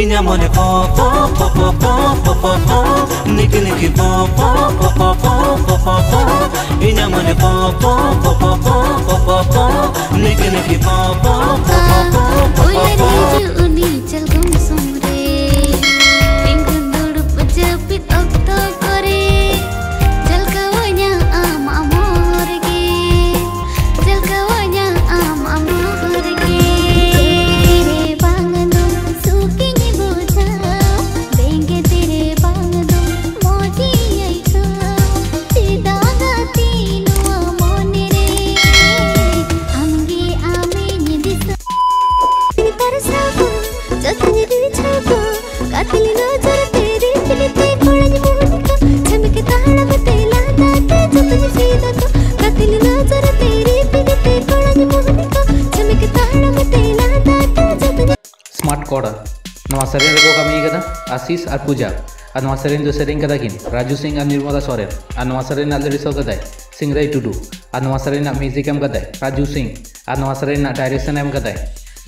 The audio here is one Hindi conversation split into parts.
Inya mone po po po po po po po po Niki niki po po po po po po po po Inya mone po po po po po po po po Niki niki po po po ಕೊಡ ನಮ್ಮ ಸರಿಯಾದ ಬೇಕು ಕಮಿಗದ ಆಶೀಸ್ ಆರ್ ಪೂಜಾ ಆ ನಮ್ಮ ಸರಿಯಾದ ದೊಸರಿನ ಕದಾಕಿನ್ ರಾಜು ಸಿಂಗ್ ಆರ್ ನಿರ್ಮಲಾ ಸೊರೆನ್ ಆ ನಮ್ಮ ಸರಿಯಾದ ಆಲ್ರೆಡಿ ಸೋ ಕದಾಯ್ सिंगरई टुडू और नवा सर म्यूज़िक एम कदाय राजू सिंह और नवा सर डायरेक्शन एम कदाय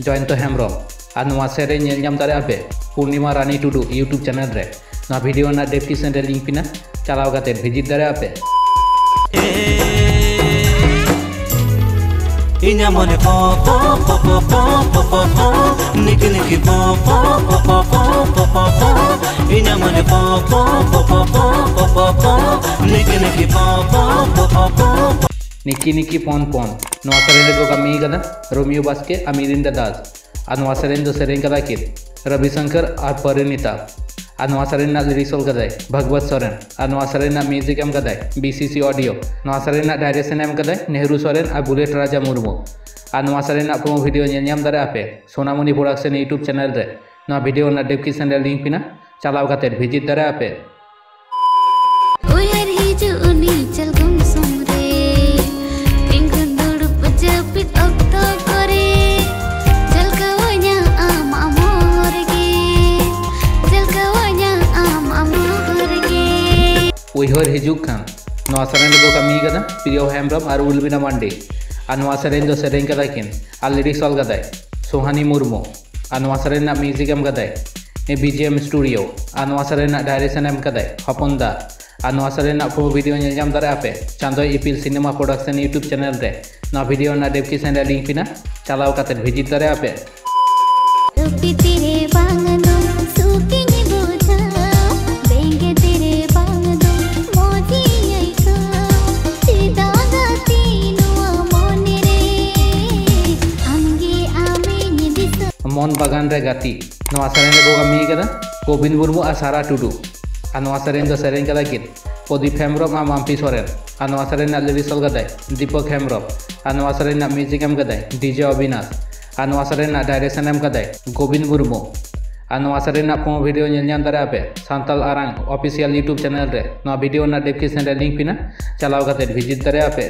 जयंतो हेम्ब्रम और नवा सर दापे पूर्णिमा रानी टुडू यूट्यूब चैनल रे ना भिडियो ना डेस्क्रिप्शन रे लिंक पिना चलाव कते भिजिट दापे निकी निकी पोन पोन नवासरेंद्र को कमी कदा रोमियो बास के अमीरिंदर दास अनवासरेंद्र सरेंद्र कदा किर रविशंकर और परिणीता ᱟᱨ ᱱᱚᱣᱟ ᱥᱟᱨᱮᱱᱟᱜ ᱞᱤᱨᱤᱠᱥᱚᱞ ᱠᱟᱫᱟᱭ ᱵᱷᱟᱜᱽᱵᱚᱛ ᱥᱚᱨᱮᱱ ᱟᱨ ᱱᱚᱣᱟ ᱥᱟᱨᱮᱱᱟᱜ ᱢᱤᱭᱩᱡᱤᱠ ᱮᱢ ᱠᱟᱫᱟᱭ ᱵᱤᱥᱤᱥᱤ ᱚᱰᱤᱭᱳ ᱱᱚᱣᱟ ᱥᱟᱨᱮᱱᱟᱜ ᱰᱟᱭᱨᱮᱠᱥᱚᱱ ᱮᱢ ᱠᱟᱫᱟᱭ ᱱᱮᱦᱨᱩ ᱥᱚᱨᱮᱱ ᱟᱨ ᱵᱩᱞᱮᱴ ᱨᱟᱡᱟ ᱢᱩᱨᱢᱩ ᱟᱨ ᱱᱚᱣᱟ ᱥᱟᱨᱮᱱᱟᱜ ᱯᱨᱚᱢᱚ ᱵᱷᱤᱰᱤᱭᱳ ᱧᱮᱞ ᱧᱟᱢ ᱫᱟᱲᱮᱭᱟᱜ ᱟᱯᱮ ᱥᱳᱱᱟᱢᱚᱱᱤ ᱯᱨᱚᱰᱟᱠᱥᱚᱱ ᱤᱭᱩᱴᱩᱵᱽ ᱪᱮᱱᱮᱞ ᱨᱮ ᱱᱚᱣᱟ ᱵᱷᱤᱰᱤᱭᱳ ᱨᱮᱱᱟᱜ ᱰᱮᱥᱠᱨᱤᱯᱥᱚᱱ ᱨᱮ ᱞᱤᱝᱠ ᱢᱮᱱᱟᱜᱼᱟ ᱪᱟᱞᱟᱣ ᱠᱟᱛᱮ ᱵᱷᱤᱡᱤᱴ ᱫᱟᱲᱮᱭᱟᱜ ᱟᱯᱮ Mihor Hijukan. Noa sarang lagu kami kada Priyo Hembram ar Ulbina Mandi. Ar noa sarang do sarang kada kin. Ar lyrics all kada Sohani Murmu. Ar noa sarang na music am kada ने बीजीएम स्टूडियो और नवा सारे डायरेक्शन एम कदे हपनदा और नवा सारे फुल वीडियो नेजाम दारापे Chando Ipil cinema production YouTube channel रे ना वीडियो ना डेस्क्रिप्शन रे लिंक पिना चलाव काते विज़िट दारापे मन बागान गति। सेगा गोविंद मुरमु सारा टुडू। आ सेन सेन गीत प्रदीप हेम्रम आ मामपी सरें आ सेन लिरीसल दीपक हेम्रम। आ सेन म्यूज़िक एम डीजे अविनाश। आ सेन डायरेक्शन एम गोविंद मुरमु आ सेन पो भिडियो दारे Santal Arang. Official YouTube channel रे। डिस्क्रिप्शन लिंक पीना। चलाव भिजिट दारे आप।